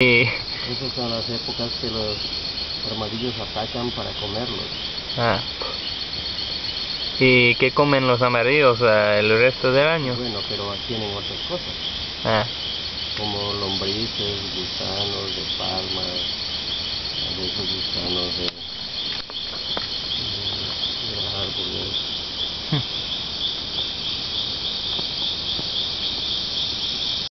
Eh. Esas son las épocas que los armadillos atacan para comerlos. Ah. ¿Y qué comen los amarillos ah, el resto del año? Bueno, pero tienen otras cosas. Ah. Como lombrices, gusanos de palma, de esos gusanos de, de, de árboles.